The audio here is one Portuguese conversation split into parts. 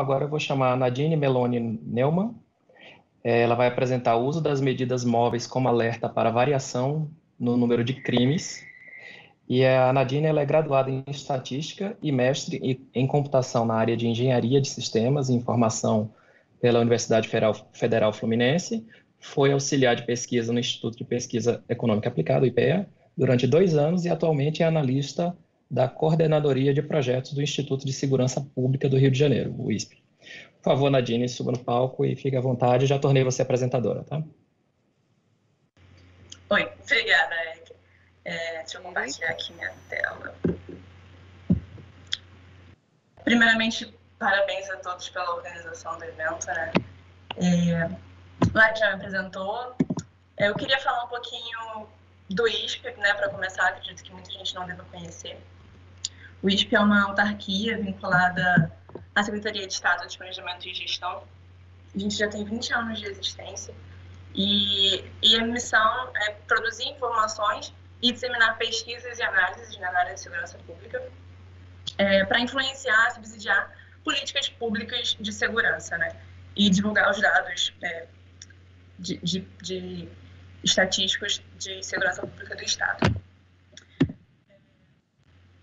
Agora eu vou chamar a Nadine Meloni Neumann. É, ela vai apresentar o uso das medidas móveis como alerta para variação no número de crimes. E a Nadine ela é graduada em estatística e mestre em computação na área de engenharia de sistemas e informação pela Universidade Federal Fluminense. Foi auxiliar de pesquisa no Instituto de Pesquisa Econômica Aplicada, IPEA, durante dois anos e atualmente é analista da Coordenadoria de Projetos do Instituto de Segurança Pública do Rio de Janeiro, o ISP. Por favor, Nadine, suba no palco e fique à vontade. Já tornei você apresentadora, tá? Oi, obrigada, Eric. É, deixa eu compartilhar aqui minha tela. Primeiramente, parabéns a todos pela organização do evento, né? É, o já me apresentou. Eu queria falar um pouquinho do ISP, né, para começar, acredito que muita gente não deva conhecer. O ISP é uma autarquia vinculada à Secretaria de Estado de Planejamento e Gestão. A gente já tem 20 anos de existência e, e a missão é produzir informações e disseminar pesquisas e análises na área de segurança pública é, para influenciar, subsidiar políticas públicas de segurança, né? E divulgar os dados é, de, de, de estatísticos de segurança pública do Estado.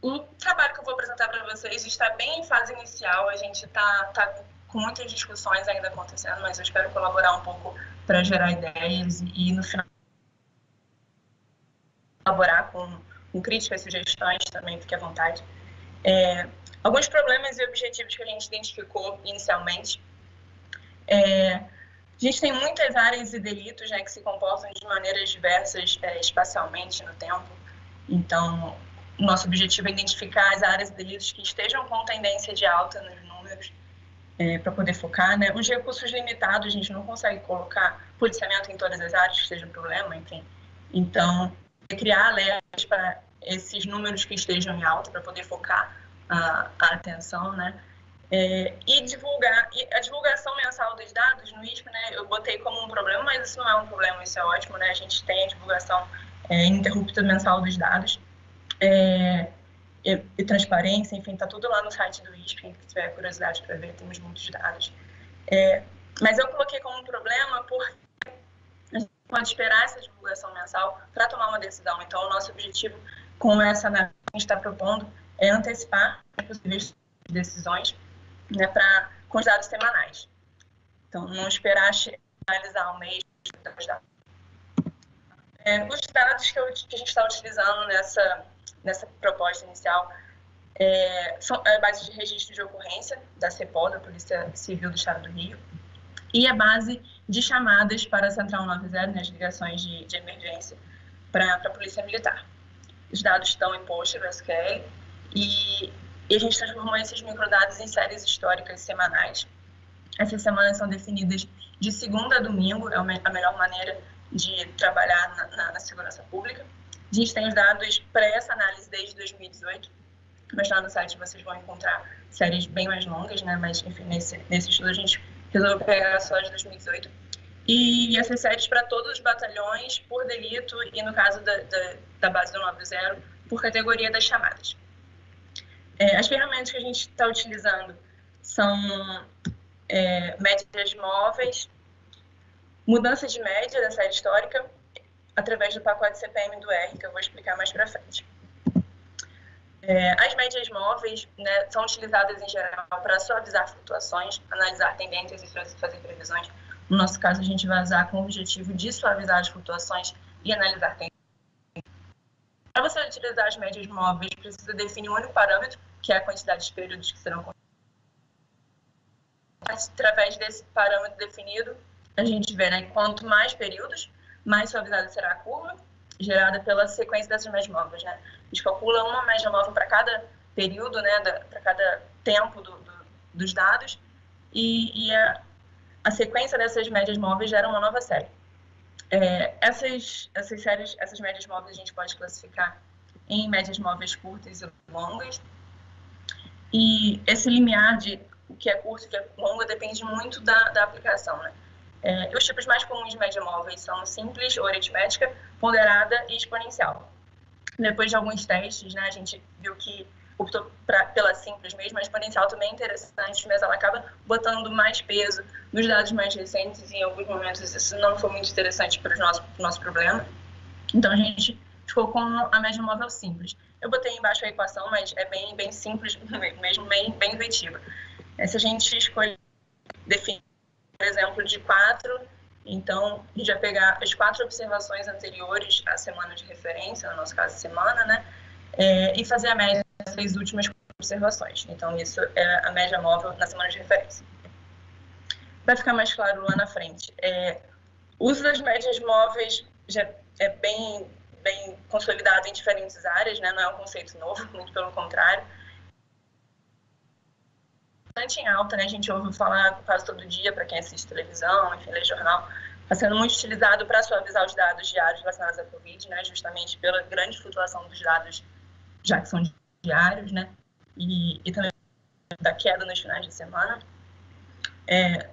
O trabalho que eu vou apresentar para vocês está bem em fase inicial, a gente está tá com muitas discussões ainda acontecendo, mas eu espero colaborar um pouco para gerar ideias e, no final, colaborar com, com críticas, sugestões também, fique à vontade. É, alguns problemas e objetivos que a gente identificou inicialmente. É, a gente tem muitas áreas e delitos né, que se comportam de maneiras diversas é, espacialmente no tempo. Então, nosso objetivo é identificar as áreas de delitos que estejam com tendência de alta nos números, é, para poder focar. Né? Os recursos limitados, a gente não consegue colocar policiamento em todas as áreas, que seja um problema, enfim. Então, criar alertas para esses números que estejam em alta, para poder focar a, a atenção, né? É, e divulgar, e a divulgação mensal dos dados no ISP, né, eu botei como um problema, mas isso não é um problema, isso é ótimo, né, a gente tem a divulgação é, ininterrupta mensal dos dados, é, e, e, transparência, enfim, está tudo lá no site do ISP, quem tiver curiosidade para ver, temos muitos dados. É, mas eu coloquei como um problema porque a gente pode esperar essa divulgação mensal para tomar uma decisão. Então, o nosso objetivo com essa análise que a gente está propondo é antecipar possíveis decisões né, pra, com os dados semanais. Então, não esperar analisar o mês. É, os dados que, eu, que a gente está utilizando nessa nessa proposta inicial é, a base de registro de ocorrência da CEPOL, da Polícia Civil do Estado do Rio, e a base de chamadas para a Central 90, nas ligações de, de emergência para a Polícia Militar. Os dados estão em PostgreSQL e, e a gente transformou esses microdados em séries históricas semanais. Essas semanas são definidas de segunda a domingo, é a melhor maneira de trabalhar na, na, na segurança pública. A gente tem os dados para essa análise desde 2018, mas lá no site vocês vão encontrar séries bem mais longas, né? Mas, enfim, nesse, nesse estudo a gente resolveu pegar só de 2018. E essas séries para todos os batalhões por delito e, no caso da, da, da base do 90, por categoria das chamadas. É, as ferramentas que a gente está utilizando são é, médias móveis, mudança de média da série histórica, através do pacote CPM do R, que eu vou explicar mais para frente. É, as médias móveis né, são utilizadas em geral para suavizar flutuações, analisar tendências e fazer previsões. No nosso caso, a gente vai usar com o objetivo de suavizar as flutuações e analisar tendências. Para você utilizar as médias móveis, precisa definir um único parâmetro, que é a quantidade de períodos que serão Através desse parâmetro definido, a gente vê né, quanto mais períodos, mais suavizada será a curva, gerada pela sequência dessas médias móveis. Né? A gente calcula uma média móvel para cada período, né, para cada tempo do, do, dos dados, e, e a, a, sequência dessas médias móveis gera uma nova série. É, essas, essas séries, essas médias móveis a gente pode classificar em médias móveis curtas e longas, e esse limiar de o que é curto e o que é longo depende muito da, da aplicação, né? É, os tipos mais comuns de média móvel são simples ou aritmética, ponderada e exponencial. Depois de alguns testes, né, a gente viu que optou pra, pela simples mesmo, a exponencial também é interessante, mas ela acaba botando mais peso nos dados mais recentes e em alguns momentos isso não foi muito interessante para o nosso, nosso problema. Então a gente ficou com a média móvel simples. Eu botei embaixo a equação, mas é bem, bem simples, mesmo bem, bem intuitiva. Se a gente escolher definir, exemplo, de quatro, então a gente vai pegar as quatro observações anteriores à semana de referência, no nosso caso, semana, né? É, e fazer a média das últimas observações. Então, isso é a média móvel na semana de referência. Vai ficar mais claro lá na frente. É, o uso das médias móveis já é bem, bem consolidado em diferentes áreas, né? não é um conceito novo, muito pelo contrário. Bastante em alta, né? a gente ouve falar quase todo dia para quem assiste televisão, enfim, lê jornal, está sendo muito utilizado para suavizar os dados diários relacionados à Covid, né? justamente pela grande flutuação dos dados, já que são diários, né? E, e também da queda nos finais de semana. É,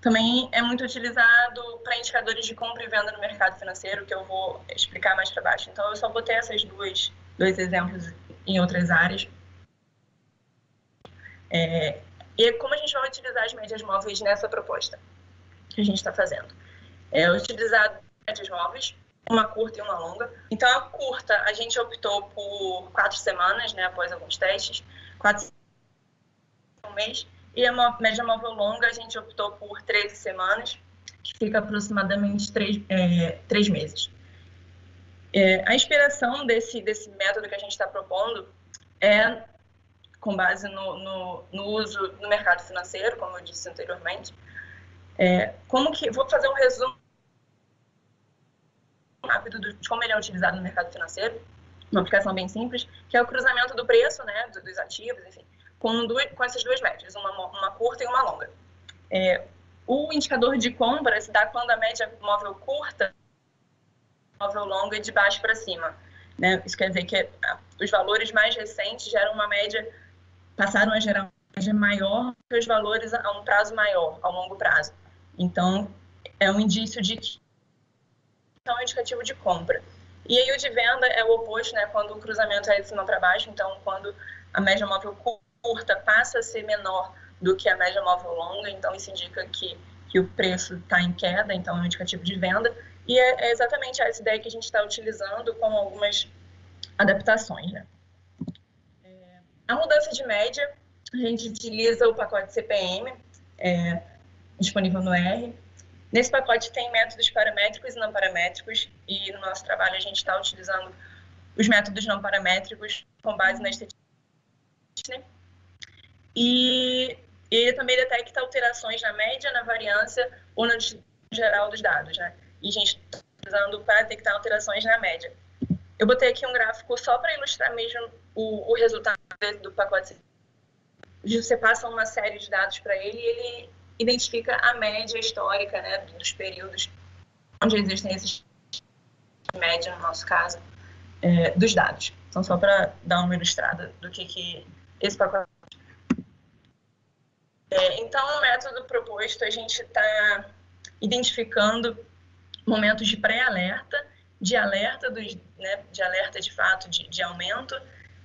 também é muito utilizado para indicadores de compra e venda no mercado financeiro, que eu vou explicar mais para baixo. Então, eu só botei esses dois, dois exemplos em outras áreas. É, e como a gente vai utilizar as médias móveis nessa proposta que a gente está fazendo? É utilizar médias móveis, uma curta e uma longa. Então, a curta, a gente optou por quatro semanas, né, após alguns testes, quatro um mês e a média móvel longa, a gente optou por 13 semanas, que fica aproximadamente 3, é, 3 meses. É, a inspiração desse, desse método que a gente está propondo é com base no, no, no, uso no mercado financeiro, como eu disse anteriormente. É, como que vou fazer um resumo rápido de como ele é utilizado no mercado financeiro, uma aplicação bem simples, que é o cruzamento do preço, né, dos ativos, enfim, com, duas, com essas duas médias, uma, uma curta e uma longa. É, o indicador de compra se dá quando a média móvel curta, móvel longa é de baixo para cima. Né? Isso quer dizer que os valores mais recentes geram uma média, passaram a gerar uma média maior que os valores a um prazo maior, a longo prazo. Então, é um indício de que é um indicativo de compra. E aí o de venda é o oposto, né? Quando o cruzamento é de cima para baixo, então quando a média móvel curta passa a ser menor do que a média móvel longa, então isso indica que, que o preço está em queda, então é um indicativo de venda. E é, é exatamente essa ideia que a gente está utilizando com algumas adaptações. Né? A mudança de média, a gente utiliza o pacote CPM, é, disponível no R. Nesse pacote tem métodos paramétricos e não paramétricos, e no nosso trabalho a gente está utilizando os métodos não paramétricos com base na estatística e ele também detecta alterações na média, na variância ou no geral dos dados, né? E a gente está usando para detectar alterações na média. Eu botei aqui um gráfico só para ilustrar mesmo o, o resultado do pacote. Você passa uma série de dados para ele e ele identifica a média histórica, né, dos períodos onde existem esses média, no nosso caso, é, dos dados. Então, só para dar uma ilustrada do que, que esse pacote é, então, o método proposto, a gente está identificando momentos de pré-alerta, de alerta, dos, né, de alerta de fato de, de, aumento,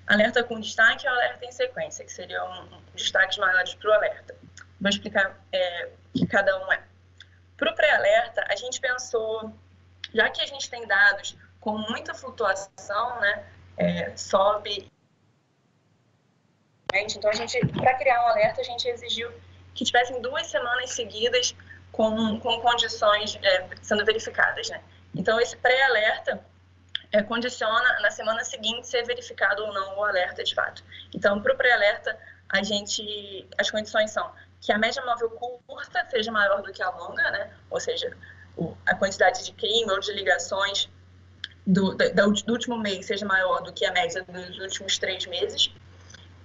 alerta com destaque e alerta em sequência, que seriam um, destaques maiores para o alerta. Vou explicar é, que cada um é. Para o pré-alerta, a gente pensou, já que a gente tem dados com muita flutuação, né, é, sobe então, a gente, para criar um alerta, a gente exigiu que tivessem duas semanas seguidas com, com condições é, sendo verificadas, né? Então, esse pré-alerta é, condiciona na semana seguinte ser verificado ou não o alerta de fato. Então, para o pré-alerta, as condições são que a média móvel curta seja maior do que a longa, né? Ou seja, a quantidade de crime ou de ligações do, do, do, último mês seja maior do que a média dos últimos três meses.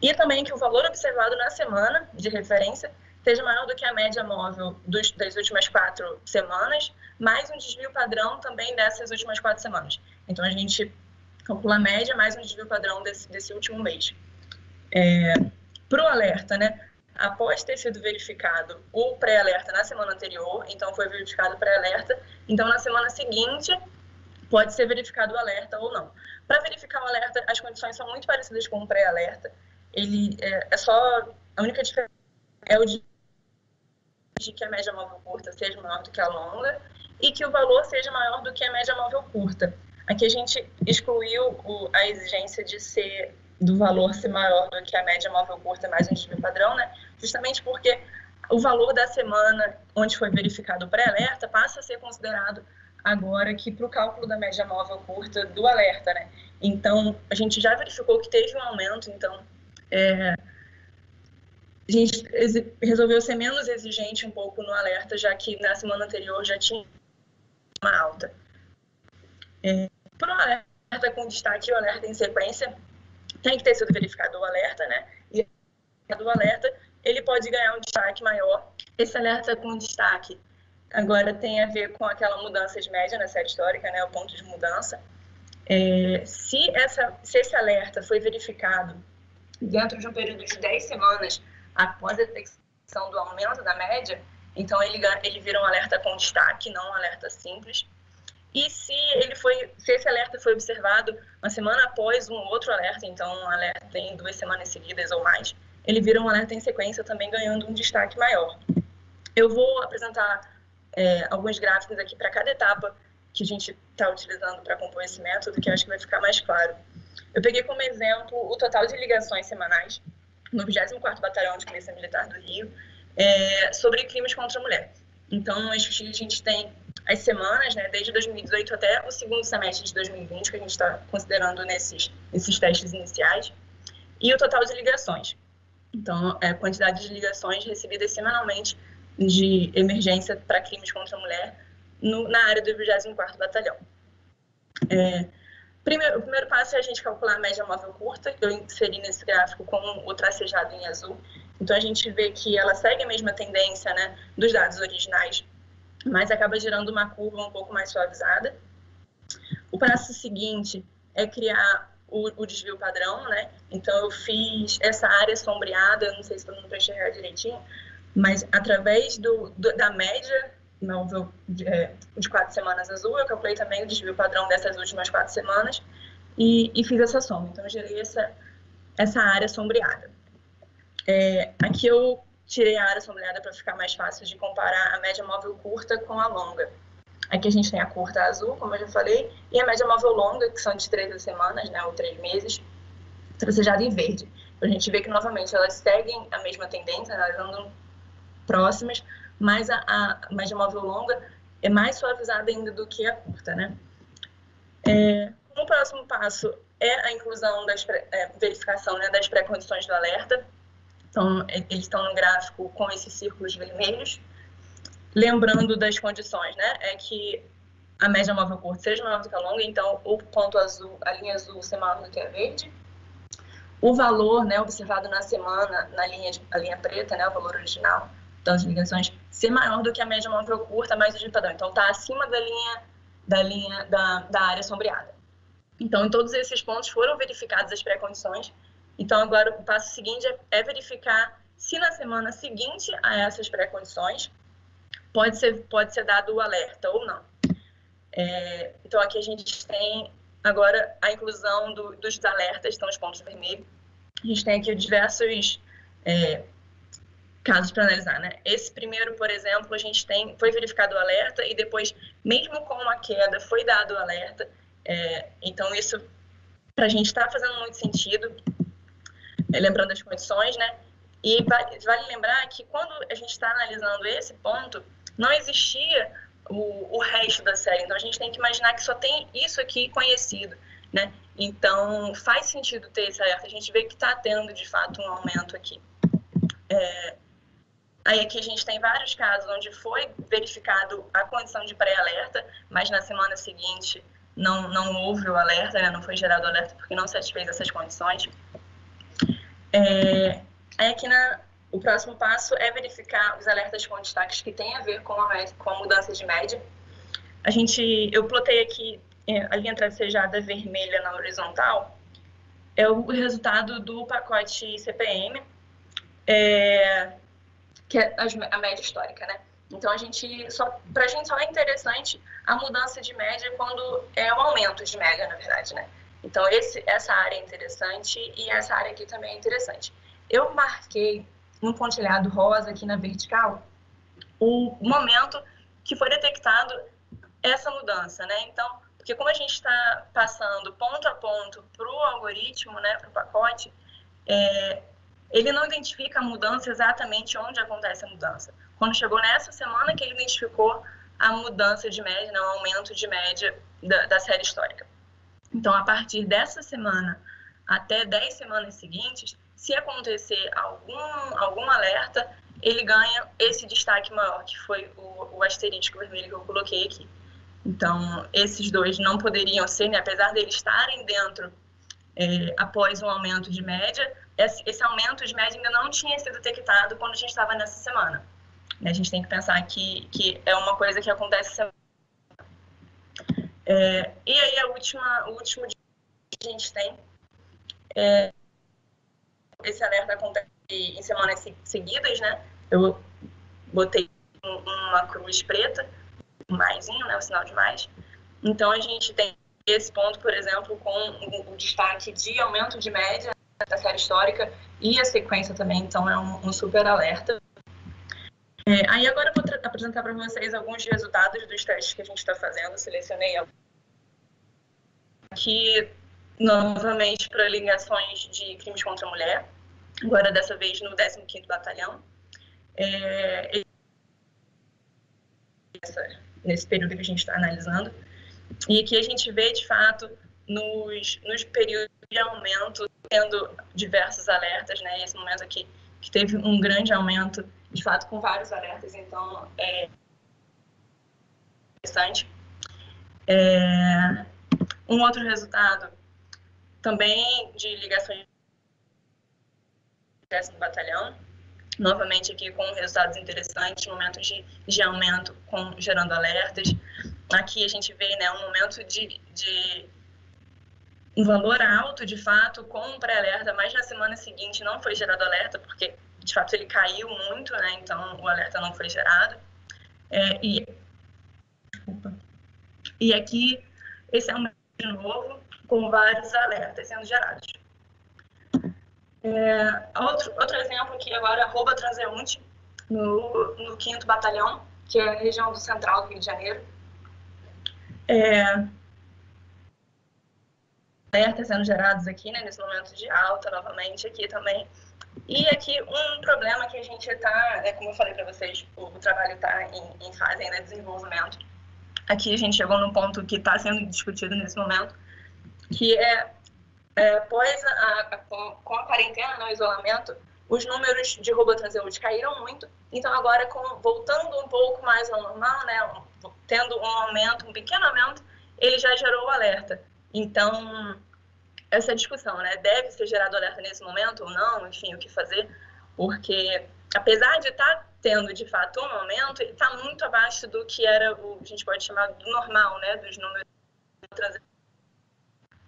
E também que o valor observado na semana de referência seja maior do que a média móvel dos, das últimas quatro semanas, mais um desvio padrão também dessas últimas quatro semanas. Então, a gente calcula a média mais um desvio padrão desse, desse último mês. É, Para o alerta, né? Após ter sido verificado o pré-alerta na semana anterior, então foi verificado o pré-alerta, então na semana seguinte pode ser verificado o alerta ou não. Para verificar o alerta, as condições são muito parecidas com o pré-alerta, ele é, é só a única diferença é o de, que a média móvel curta seja maior do que a longa e que o valor seja maior do que a média móvel curta. Aqui a gente excluiu o, a exigência de ser do valor ser maior do que a média móvel curta mais um desvio padrão, né? Justamente porque o valor da semana onde foi verificado o pré-alerta passa a ser considerado agora aqui para o cálculo da média móvel curta do alerta, né? Então, a gente já verificou que teve um aumento, então é, a gente resolveu ser menos exigente um pouco no alerta, já que na semana anterior já tinha uma alta. É, para o alerta com destaque o alerta em sequência, tem que ter sido verificado o alerta, né? E do alerta, ele pode ganhar um destaque maior. Esse alerta com destaque agora tem a ver com aquela mudança de média na série histórica, né? O ponto de mudança. É, se, essa, se esse alerta foi verificado dentro de um período de 10 semanas após a detecção do aumento da média, então ele, ele vira um alerta com destaque, não um alerta simples. E se ele foi, se esse alerta foi observado uma semana após um outro alerta, então um alerta em duas semanas seguidas ou mais, ele vira um alerta em sequência, também ganhando um destaque maior. Eu vou apresentar é, alguns gráficos aqui para cada etapa que a gente está utilizando para compor esse método, que eu acho que vai ficar mais claro. Eu peguei como exemplo o total de ligações semanais no 24º Batalhão de Polícia Militar do Rio é, sobre crimes contra a mulher. Então, no a gente tem as semanas, né, desde 2018 até o segundo semestre de 2020, que a gente está considerando nesses, nesses testes iniciais, e o total de ligações. Então, é a quantidade de ligações recebidas semanalmente de emergência para crimes contra a mulher no, na área do 24º Batalhão. É, primeiro, o primeiro passo é a gente calcular a média móvel curta, eu inseri nesse gráfico com o tracejado em azul. Então, a gente vê que ela segue a mesma tendência né, dos dados originais mas acaba gerando uma curva um pouco mais suavizada. O passo seguinte é criar o, o desvio padrão, né? Então, eu fiz essa área sombreada, não sei se todo mundo vai enxergar direitinho, mas através do, do da média móvel de, é, de, quatro semanas azul, eu calculei também o desvio padrão dessas últimas quatro semanas e, e fiz essa soma. Então, eu gerei essa, essa área sombreada. É, aqui eu tirei a área sombreada para ficar mais fácil de comparar a média móvel curta com a longa. Aqui a gente tem a curta azul, como eu já falei, e a média móvel longa, que são de 13 semanas, né, ou 3 meses, tracejada em verde. A gente vê que, novamente, elas seguem a mesma tendência, elas andam próximas, mas a, a média móvel longa é mais suavizada ainda do que a curta, né? É, próximo passo é a inclusão da é, verificação né, das pré-condições do alerta, então, eles estão no gráfico com esses círculos vermelhos. Lembrando das condições, né? É que a média móvel curta seja maior do que a longa, então o ponto azul, a linha azul ser maior do que a verde. O valor, né, observado na semana, na linha, de, a linha preta, né, o valor original das ligações, ser maior do que a média móvel curta mais o de padrão. Então, está acima da linha, da linha da, da área sombreada. Então, em todos esses pontos foram verificadas as pré-condições então, agora o passo seguinte é, é verificar se na semana seguinte a essas pré-condições pode ser, pode ser dado o alerta ou não. É, então, aqui a gente tem agora a inclusão do, dos alertas, estão os pontos vermelhos. A gente tem aqui diversos é, casos para analisar, né? Esse primeiro, por exemplo, a gente tem, foi verificado o alerta e depois, mesmo com uma queda, foi dado o alerta. É, então, isso para a gente está fazendo muito sentido. É, lembrando as condições, né? E vale lembrar que quando a gente está analisando esse ponto, não existia o, o, resto da série. Então a gente tem que imaginar que só tem isso aqui conhecido, né? Então faz sentido ter esse alerta. A gente vê que está tendo de fato um aumento aqui. É... Aí aqui a gente tem vários casos onde foi verificado a condição de pré-alerta, mas na semana seguinte não, não houve o alerta, né? não foi gerado o alerta porque não satisfez essas condições. É, aí aqui na, o próximo passo é verificar os alertas com destaques que têm a ver com a, com a mudança de média. A gente, eu plotei aqui é, a linha tracejada vermelha na horizontal, é o resultado do pacote CPM, é, que é a média histórica, né? Então, a gente só, para a gente só é interessante a mudança de média quando é um aumento de média, na verdade, né? Então, esse, essa área é interessante e essa área aqui também é interessante. Eu marquei um pontilhado rosa aqui na vertical o momento que foi detectado essa mudança, né? Então, porque como a gente está passando ponto a ponto para o algoritmo, né, para o pacote, é, ele não identifica a mudança exatamente onde acontece a mudança. Quando chegou nessa semana que ele identificou a mudança de média, né, o aumento de média da, da série histórica. Então, a partir dessa semana até 10 semanas seguintes, se acontecer algum, algum alerta, ele ganha esse destaque maior, que foi o, o asterisco vermelho que eu coloquei aqui. Então, esses dois não poderiam ser, né, apesar de eles estarem dentro é, após um aumento de média, esse, aumento de média ainda não tinha sido detectado quando a gente estava nessa semana. A gente tem que pensar que, que é uma coisa que acontece é, e aí a última, o último que a gente tem é, esse alerta acontece em semanas seguidas, né? Eu botei uma cruz preta, um maisinho, né? O sinal de mais. Então a gente tem esse ponto, por exemplo, com o destaque de aumento de média da série histórica e a sequência também, então é um, um super alerta. É, aí agora eu vou apresentar para vocês alguns resultados dos testes que a gente está fazendo. selecionei aqui novamente para ligações de crimes contra a mulher, agora dessa vez no 15º Batalhão. É, nesse período que a gente está analisando. E aqui a gente vê, de fato, nos, nos períodos de aumento, tendo diversos alertas, né? Esse momento aqui que teve um grande aumento, de fato, com vários alertas, então é interessante. É, um outro resultado também de ligações do batalhão, novamente aqui com resultados interessantes, momentos de, de aumento com, gerando alertas. Aqui a gente vê né, um momento de, de um valor alto, de fato, com um pré-alerta, mas na semana seguinte não foi gerado alerta, porque de fato ele caiu muito, né, então o alerta não foi gerado. É, e, e aqui esse aumento de novo, com vários alertas sendo gerados. É, outro, outro exemplo aqui agora, arroba transeunte, no, no 5 Batalhão, que é a região do central do Rio de Janeiro. É, alertas sendo gerados aqui, né, nesse momento de alta, novamente, aqui também. E aqui um problema que a gente está, é, como eu falei para vocês, o, o trabalho está em, em, fase ainda de desenvolvimento. Aqui a gente chegou num ponto que está sendo discutido nesse momento, que é é, a, a, com, a quarentena, né, o isolamento, os números de roubo transeúnte caíram muito. Então, agora, com, voltando um pouco mais ao normal, né, tendo um aumento, um pequeno aumento, ele já gerou o alerta. Então, essa discussão, né, deve ser gerado alerta nesse momento ou não, enfim, o que fazer, porque apesar de estar tá tendo de fato um aumento, ele está muito abaixo do que era o a gente pode chamar do normal, né, dos números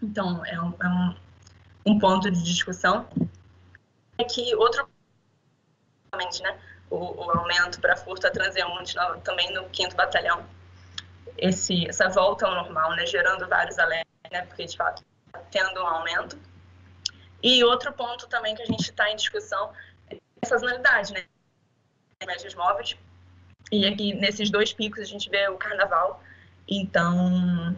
então, é um, é um, um ponto de discussão. É que outro, né, o, o aumento para furto a transeunte no, também no 5 Batalhão, esse, essa volta ao normal, né, gerando vários alertas, né, porque de fato está tendo um aumento. E outro ponto também que a gente está em discussão é a sazonalidade, né, médias móveis. E aqui, nesses dois picos, a gente vê o carnaval. Então,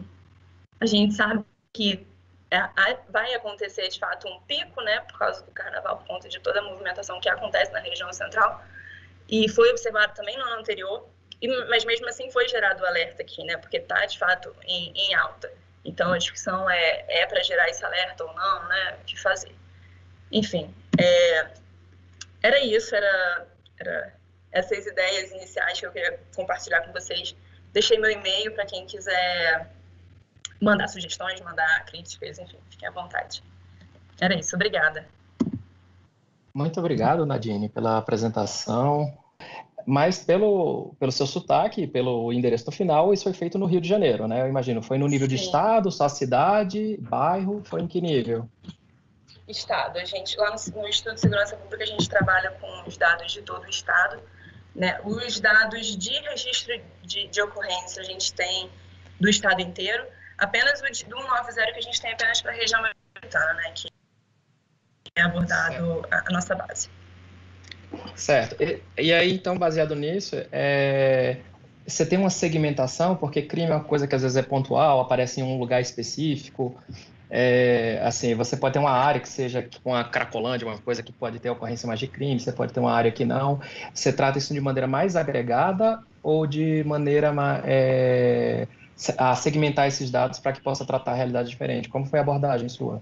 a gente sabe que é, vai acontecer de fato um pico, né, por causa do carnaval, por conta de toda a movimentação que acontece na região central, e foi observado também no ano anterior, mas mesmo assim foi gerado o alerta aqui, né, porque está de fato em, em, alta. Então a discussão é, é para gerar esse alerta ou não, né, o que fazer. Enfim, é, era isso, era, era essas ideias iniciais que eu queria compartilhar com vocês. Deixei meu e-mail para quem quiser mandar sugestões, mandar críticas, enfim, fiquem à vontade. Era isso, obrigada. Muito obrigado, Nadine, pela apresentação. Mas pelo, pelo seu sotaque, pelo endereço no final, isso foi feito no Rio de Janeiro, né? Eu imagino. Foi no nível Sim. de estado, só cidade, bairro? Foi em que nível? Estado. A gente, lá no, no Instituto de Segurança Pública, a gente trabalha com os dados de todo o estado. Né? Os dados de registro de, de ocorrência a gente tem do estado inteiro. Apenas o do 190 que a gente tem apenas para a região metropolitana, né, que é abordado a, a nossa base. Certo. E, e, aí, então, baseado nisso, é, você tem uma segmentação, porque crime é uma coisa que às vezes é pontual, aparece em um lugar específico. É, assim, você pode ter uma área que seja tipo uma cracolândia, uma coisa que pode ter ocorrência mais de crime, você pode ter uma área que não. Você trata isso de maneira mais agregada ou de maneira é, a segmentar esses dados para que possa tratar a realidade diferente? Como foi a abordagem sua?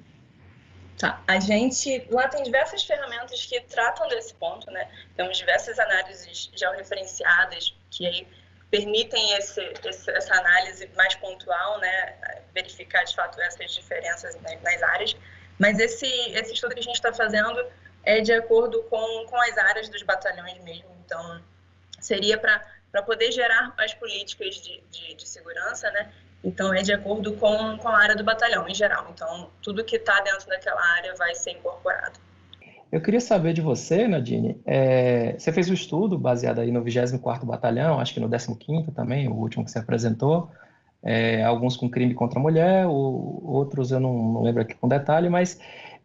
Tá. A gente lá tem diversas ferramentas que tratam desse ponto, né? Temos diversas análises georreferenciadas que aí permitem esse, esse, essa análise mais pontual, né, verificar de fato essas diferenças nas áreas. Mas esse, esse estudo que a gente está fazendo é de acordo com, com as áreas dos batalhões mesmo. Então, seria para poder gerar as políticas de, de, de, segurança, né? Então, é de acordo com, com a área do batalhão em geral. Então, tudo que está dentro daquela área vai ser incorporado. Eu queria saber de você, Nadine, é, você fez o um estudo baseado aí no 24º Batalhão, acho que no 15º também, o último que você apresentou, é, alguns com crime contra a mulher, outros eu não, não, lembro aqui com detalhe, mas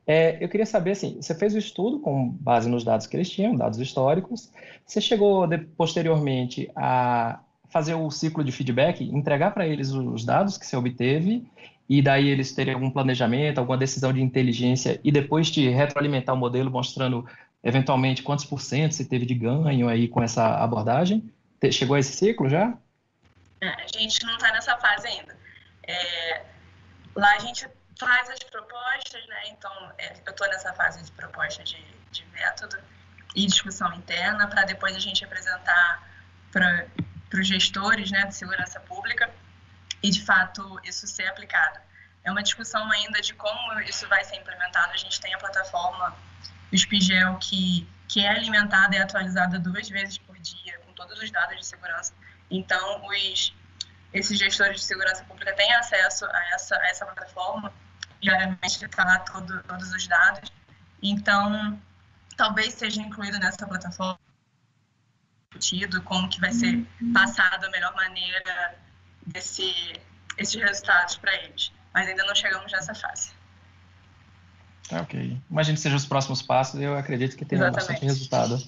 é, eu queria saber, assim, você fez o estudo com base nos dados que eles tinham, dados históricos, você chegou de, posteriormente a fazer o ciclo de feedback, entregar para eles os dados que você obteve e daí eles terem algum planejamento, alguma decisão de inteligência e depois te retroalimentar o modelo mostrando eventualmente quantos por cento você teve de ganho aí com essa abordagem? Chegou a esse ciclo já? É, a gente não está nessa fase ainda. É, lá a gente faz as propostas, né? Então, é, eu estou nessa fase de proposta de, de método e discussão interna para depois a gente apresentar para os gestores né, de segurança pública e, de fato, isso ser aplicado. É uma discussão ainda de como isso vai ser implementado. A gente tem a plataforma Spigel que, que é alimentada e atualizada duas vezes por dia, com todos os dados de segurança. Então, os, esses gestores de segurança pública têm acesso a essa, a essa plataforma, diariamente está lá todo, todos os dados. Então, talvez seja incluído nessa plataforma discutido como que vai ser passado a melhor maneira desse, esses resultados para eles. Mas ainda não chegamos nessa fase. ok. Imagino que sejam os próximos passos eu acredito que tenha bastante resultado.